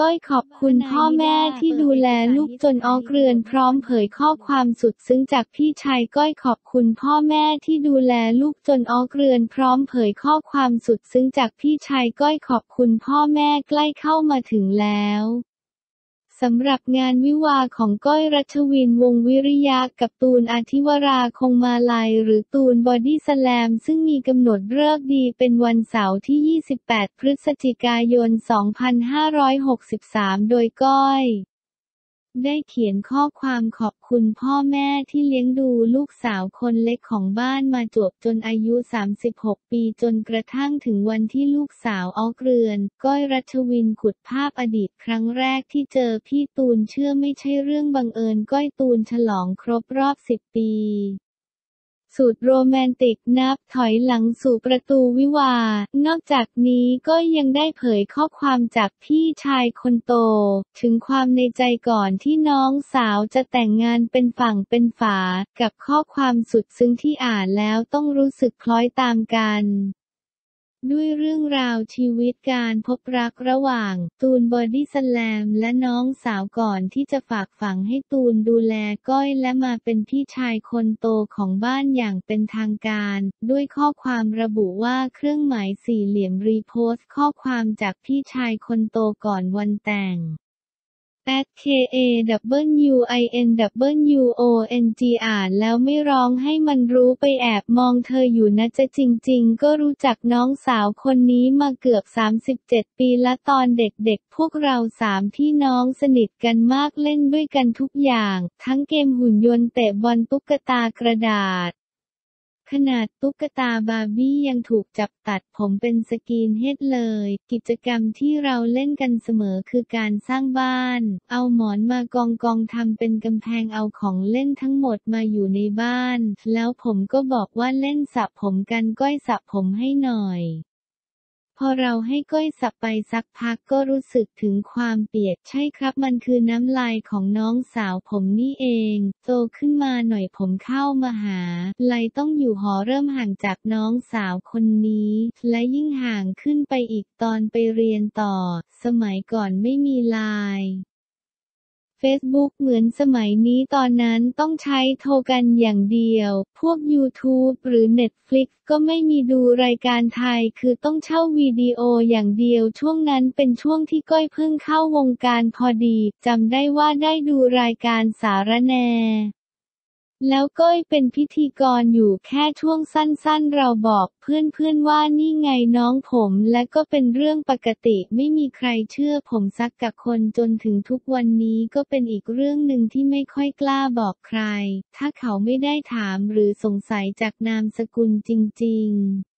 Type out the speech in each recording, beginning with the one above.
ก้อยขอบคุณพ่อแม่ที่ดูแลลูกจนออกเรือนพร้อมเผยข้อความสุดซึ้งจากพี่ชายก้อยขอบคุณพ่อแม่ที่ดูแลลูกจนออกเรือนพร้อมเผยข้อความสุดซึ้งจากพี่ชายก้อยขอบคุณพ่อแม่ใกล้เข้ามาถึงแล้ว สำหรับงานวิวาห์ของก้อยรัชวินวงศ์วิริยะกับตูนอาทิวราห์คงมาลัยหรือตูนบอดี้สแลม ซึ่งมีกำหนดฤกษ์ดีเป็นวันเสาร์ที่ 28 พฤศจิกายน 2563 โดยก้อย ได้เขียนข้อความขอบคุณพ่อแม่ที่เลี้ยงดูลูกสาวคนเล็กของบ้านมาจวบจนอายุ 36 ปีจนกระทั่งถึงวันที่ลูกสาวออกเรือน ก้อยรัชวินขุดภาพอดีตครั้งแรกที่เจอพี่ตูนเชื่อไม่ใช่เรื่องบังเอิญก้อยตูนฉลองครบรอบ 10 ปี สุดโรแมนติกนับถอยหลังสู่ประตูวิวาห์ นอกจากนี้ก็ยังได้เผยข้อความจากพี่ชายคนโต ถึงความในใจก่อนที่น้องสาวจะแต่งงานเป็นฝั่งเป็นฝา กับข้อความสุดซึ้งที่อ่านแล้วต้องรู้สึกคล้อยตามกัน ด้วยเรื่องราวชีวิตการพบรักระหว่าง ตูนบอดี้สแลมและน้องสาวก่อนที่จะฝากฝังให้ตูนดูแลก้อยและมาเป็นพี่ชายคนโตของบ้านอย่างเป็นทางการ ด้วยข้อความระบุว่าเครื่องหมายสี่เหลี่ยมรีโพสต์ข้อความจากพี่ชายคนโตก่อนวันแต่ง at k a w i n w o n g อ่านแล้วไม่ร้องให้มันรู้ไปแอบมองเธออยู่นะจะจริง ๆ ก็รู้จักน้องสาวคนนี้มาเกือบ 37 ปีละตอนเด็กๆ พวกเราสามพี่น้องสนิทกันมากเล่นด้วยกันทุกอย่าง ทั้งเกมหุ่นยนต์เตะบอลตุ๊กตากระดาษ ขนาดตุ๊กตาบาร์บี้ยังถูกจับตัดผมเป็นสกรีนเฮดเลย กิจกรรมที่เราเล่นกันเสมอคือการสร้างบ้าน เอาหมอนมากองกองทำเป็นกำแพงเอาของเล่นทั้งหมดมาอยู่ในบ้าน แล้วผมก็บอกว่าเล่นสับผมกันก้อยสับผมให้หน่อย พอเราให้ก้อยซบไปสักพักก็รู้สึกถึงความเปียกใช่ครับมันคือน้ำลายของน้องสาวผมนี่เอง โตขึ้นมาหน่อยผมเข้ามหาลัยต้องอยู่หอเริ่มห่างจากน้องสาวคนนี้ และยิ่งห่างขึ้นไปอีกตอนไปเรียนต่อ สมัยก่อนไม่มีไลน์ เฟซบุ๊กเหมือนสมัยนี้ตอนนั้นต้องใช้โทรกันอย่างเดียว พวก YouTube หรือ Netflix ก็ไม่มีดูรายการไทย คือต้องเช่าวิดีโออย่างเดียว ช่วงนั้นเป็นช่วงที่ก้อยเพิ่งเข้าวงการพอดีจำได้ว่าได้ดูรายการสารแน แล้วก้อยเป็นพิธีกรอยู่แค่ช่วงสั้นๆ เราบอกเพื่อนๆว่านี่ไงน้องผมและก็เป็นเรื่องปกติไม่มีใครเชื่อผมซักกับคนจนถึงทุกวันนี้ก็เป็นอีกเรื่องหนึ่งที่ไม่ค่อยกล้าบอกใคร ถ้าเขาไม่ได้ถามหรือสงสัยจากนามสกุลจริง ๆ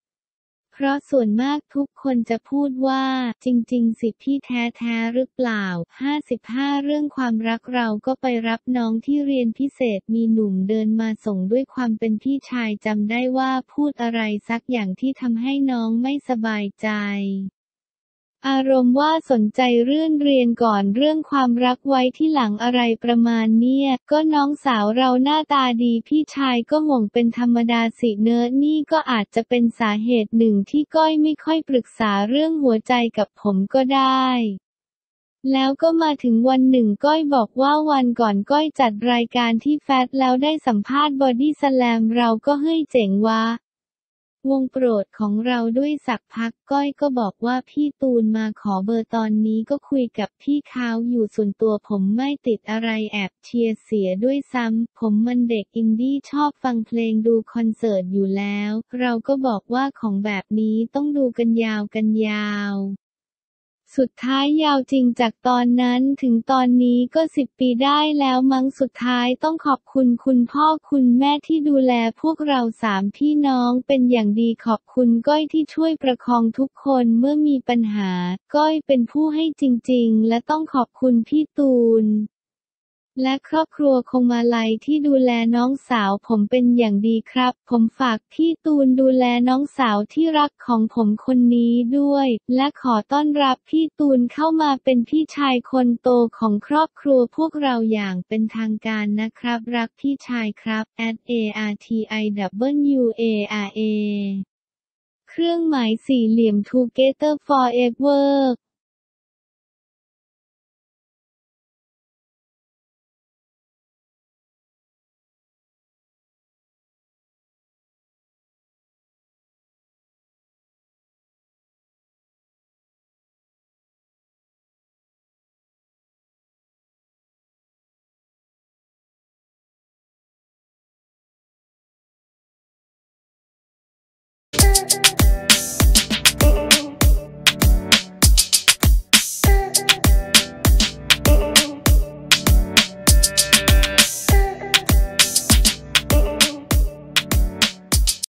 เพราะส่วนมากทุกคนจะพูดว่า จริง ๆ สิพี่แท้ๆหรือเปล่า 55 เรื่องความรักเราก็ไปรับน้องที่เรียนพิเศษมีหนุ่มเดินมาส่งด้วยความเป็นพี่ชายจำได้ว่าพูดอะไรสักอย่างที่ทำให้น้องไม่สบายใจ อารมณ์ว่าสนใจเรื่องเรียนก่อนเรื่องความรักไว้ที่หลังอะไรประมาณเนี่ยก็น้องสาวเราหน้าตาดีพี่ชายก็ห่วงเป็นธรรมดาสิเนื้อนี่ก็อาจจะเป็นสาเหตุหนึ่งที่ก้อยไม่ค่อยปรึกษาเรื่องหัวใจกับผมก็ได้แล้วก็มาถึงวันหนึ่งก้อยบอกว่าวันก่อนก้อยจัดรายการที่ Fat แล้วได้สัมภาษณ์บอดี้สแลมเราก็เฮ้ยเจ๋งวะ วงโปรดของเราด้วยสักพักก้อยก็บอกว่าพี่ตูนมาขอเบอร์ตอนนี้ก็คุยกับพี่เขาอยู่ส่วนตัวผมไม่ติดอะไรแอบเชียร์เสียด้วยซ้ำ ผมมันเด็กอินดี้ชอบฟังเพลงดูคอนเสิร์ตอยู่แล้ว เราก็บอกว่าของแบบนี้ต้องดูกันยาวกันยาว สุดท้ายยาวจริงจากตอนนั้นถึงตอนนี้ก็สิบปีได้แล้วมั้งสุดท้ายต้องขอบคุณคุณพ่อคุณแม่ที่ดูแลพวกเราสามพี่น้องเป็นอย่างดีขอบคุณก้อยที่ช่วยประคองทุกคนเมื่อมีปัญหา ก้อยเป็นผู้ให้จริง ๆ และต้องขอบคุณพี่ตูน และครอบครัวคงมาลัยที่ดูแลน้องสาวผมเป็นอย่างดีครับ ผมฝากพี่ตูนดูแลน้องสาวที่รักของผมคนนี้ด้วย และขอต้อนรับพี่ตูนเข้ามาเป็นพี่ชายคนโตของครอบครัวพวกเราอย่างเป็นทางการนะครับ รักพี่ชายครับ at a r t i w a r a เครื่องหมายสี่เหลี่ยม together forever